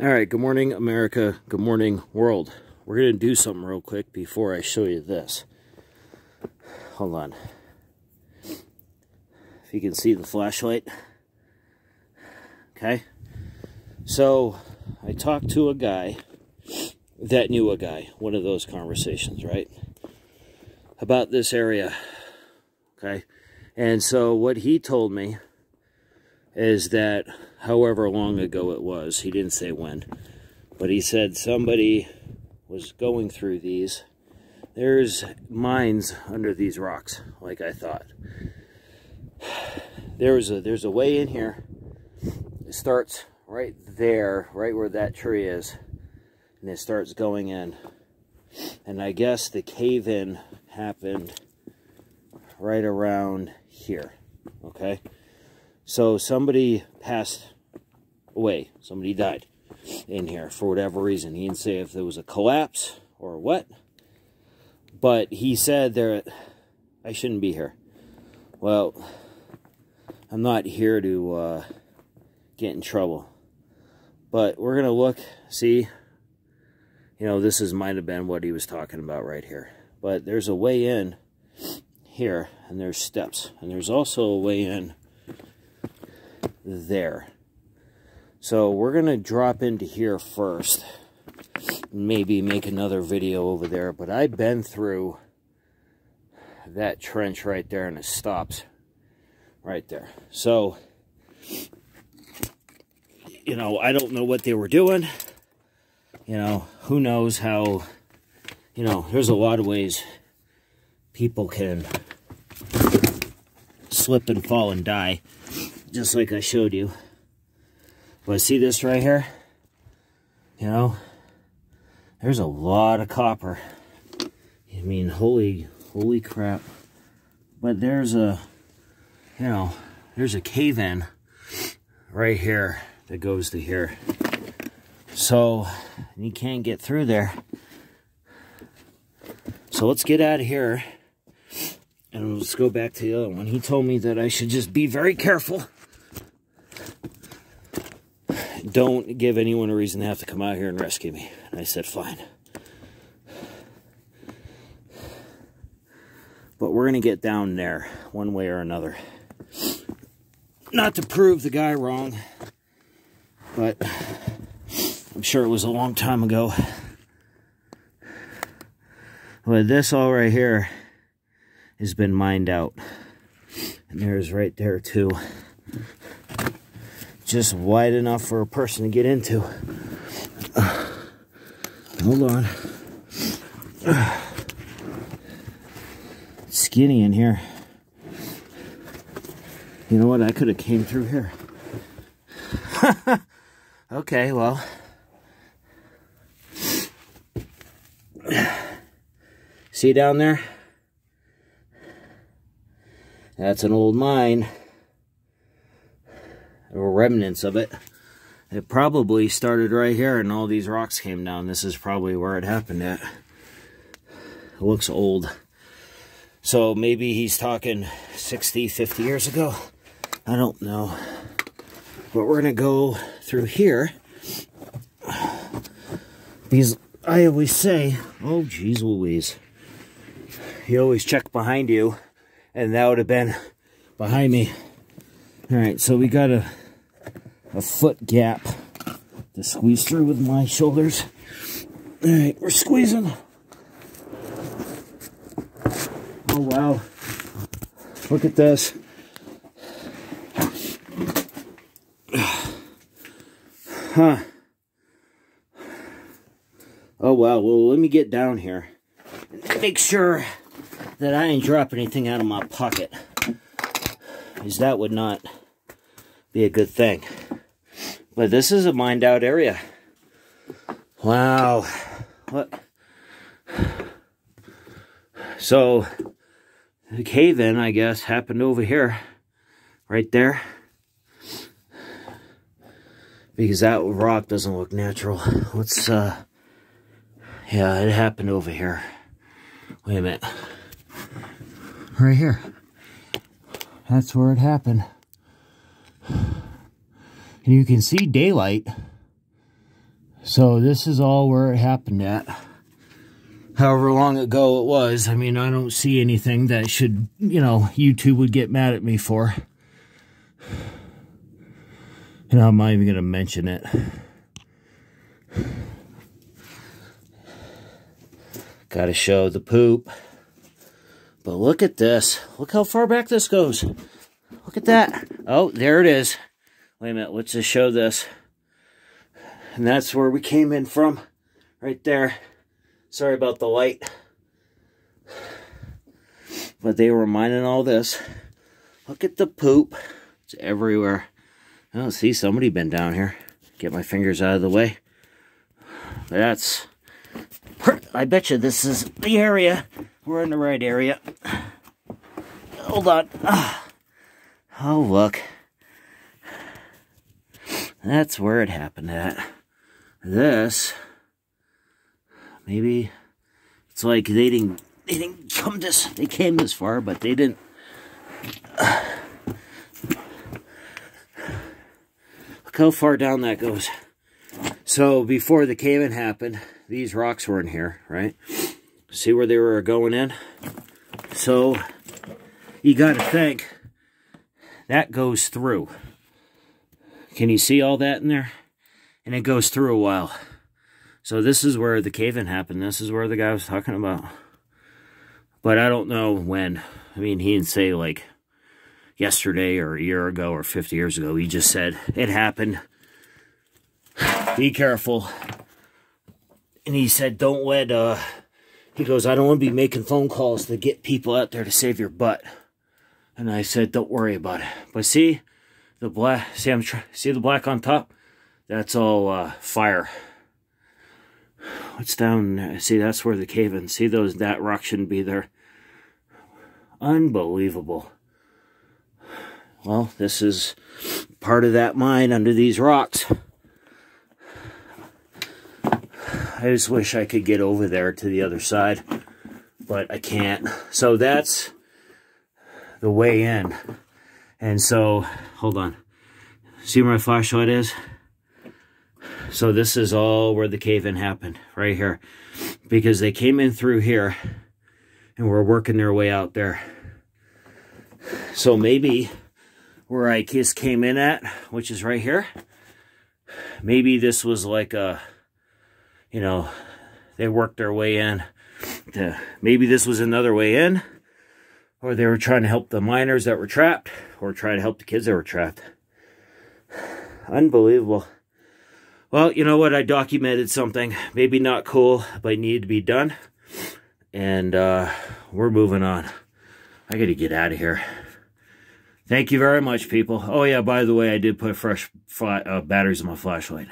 All right, good morning, America. Good morning, world. We're going to do something real quick before I show you this. Hold on. If you can see the flashlight. Okay. So, I talked to a guy that knew a guy. One of those conversations, right? About this area. Okay. And so, what he told me is that however long ago it was, he didn't say when, but he said somebody was going through these. There's mines under these rocks, like I thought. There's a there's a way in here. It starts right there, right where that tree is, and it starts going in. And I guess the cave-in happened right around here. Okay? So somebody passed away. Somebody died in here for whatever reason. He didn't say if there was a collapse or what. But he said there, I shouldn't be here. Well, I'm not here to uh, get in trouble. But we're going to look, see, you know, this is might have been what he was talking about right here. But there's a way in here, and there's steps. And there's also a way in there. So we're going to drop into here first. Maybe make another video over there. But I've been through that trench right there and it stops right there. So, you know, I don't know what they were doing. You know, who knows how, you know, there's a lot of ways people can slip and fall and die just like I showed you. But see this right here? You know, there's a lot of copper. I mean, holy, holy crap. But there's a, you know, there's a cave-in right here that goes to here. So, you can't get through there. So let's get out of here. And let's go back to the other one. He told me that I should just be very careful don't give anyone a reason to have to come out here and rescue me. And I said, fine. But we're going to get down there one way or another. Not to prove the guy wrong, but I'm sure it was a long time ago. But this all right here has been mined out. And there's right there too just wide enough for a person to get into. Uh, hold on. Uh, skinny in here. You know what? I could have came through here. okay, well. See down there? That's an old mine or remnants of it. It probably started right here and all these rocks came down. This is probably where it happened at. It looks old. So maybe he's talking 60, 50 years ago. I don't know. But we're going to go through here. Because I always say, oh, geez Louise. You always check behind you. And that would have been behind me. All right, so we got a a foot gap to squeeze through with my shoulders. All right, we're squeezing. Oh, wow. Look at this. Huh. Oh, wow. Well, let me get down here. Make sure that I ain't drop anything out of my pocket. Because that would not be a good thing. But this is a mined out area. Wow. What? So, the cave in, I guess, happened over here. Right there. Because that rock doesn't look natural. Let's, uh... Yeah, it happened over here. Wait a minute. Right here. That's where it happened. And you can see daylight So this is all where it happened at. However long ago it was. I mean, I don't see anything that should, you know, YouTube would get mad at me for. And I'm not even going to mention it. Got to show the poop. But look at this. Look how far back this goes. Look at that. Oh, there it is. Wait a minute. Let's just show this. And that's where we came in from. Right there. Sorry about the light. But they were mining all this. Look at the poop. It's everywhere. I don't see somebody been down here. Get my fingers out of the way. That's... I bet you this is the area. We're in the right area. Hold on. Ah. Oh, look. That's where it happened at. This, maybe, it's like they didn't, they didn't come this, they came this far, but they didn't, look how far down that goes. So before the cave-in happened, these rocks were in here, right? See where they were going in? So you got to think that goes through. Can you see all that in there? And it goes through a while. So this is where the cave-in happened. This is where the guy was talking about. But I don't know when. I mean, he didn't say like yesterday or a year ago or 50 years ago. He just said it happened. Be careful. And he said, don't let, uh, he goes, I don't want to be making phone calls to get people out there to save your butt. And I said, don't worry about it. But see, the black, see, I'm see the black on top? That's all uh, fire. What's down there? See, that's where the cave in. See those, that rock shouldn't be there. Unbelievable. Well, this is part of that mine under these rocks. I just wish I could get over there to the other side, but I can't. So that's the way in. And so, hold on. See where my flashlight is? So this is all where the cave-in happened, right here. Because they came in through here and were working their way out there. So maybe where I just came in at, which is right here, maybe this was like a, you know, they worked their way in. To, maybe this was another way in or they were trying to help the miners that were trapped, or trying to help the kids that were trapped. Unbelievable. Well, you know what? I documented something. Maybe not cool, but needed to be done. And uh, we're moving on. I got to get out of here. Thank you very much, people. Oh, yeah, by the way, I did put fresh uh, batteries in my flashlight.